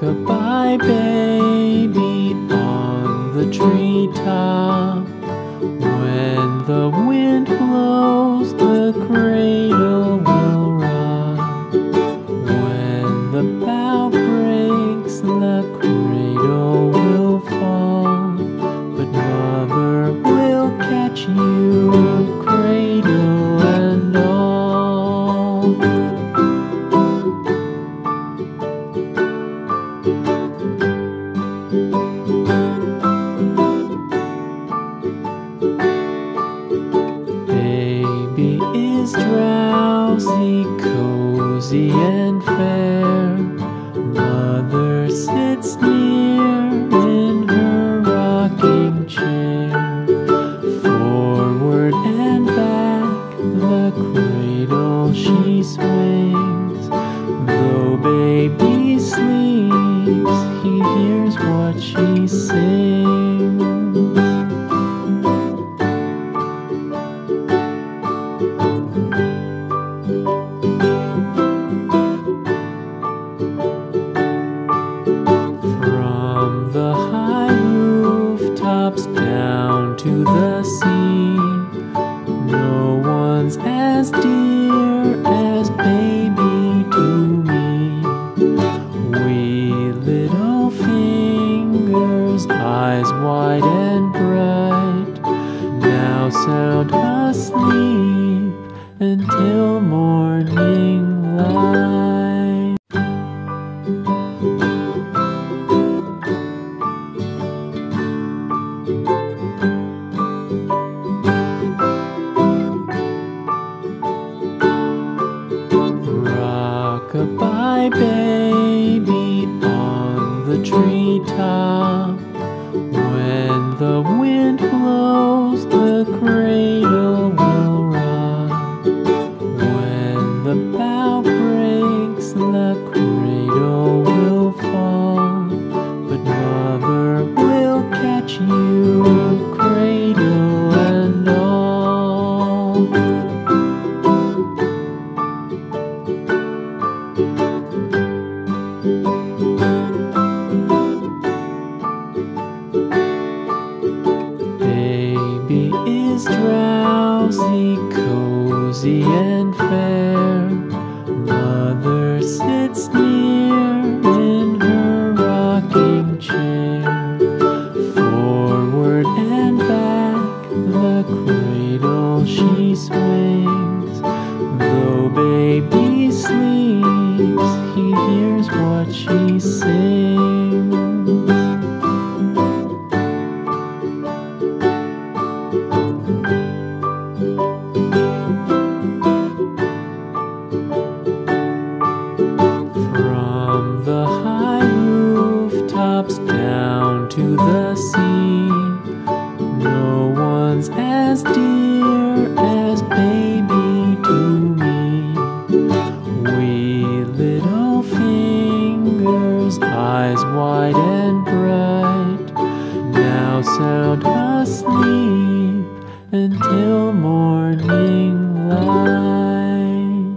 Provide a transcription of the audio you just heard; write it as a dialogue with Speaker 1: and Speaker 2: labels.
Speaker 1: Goodbye, baby on the treetop. When the wind blows the baby is drowsy, cozy and fair. Mother sits near. eyes wide and bright, now sound asleep until morning light. Rockabye baby, on the treetop when the wind blows. drowsy, cozy, and Three little fingers, eyes wide and bright, now sound asleep until morning light.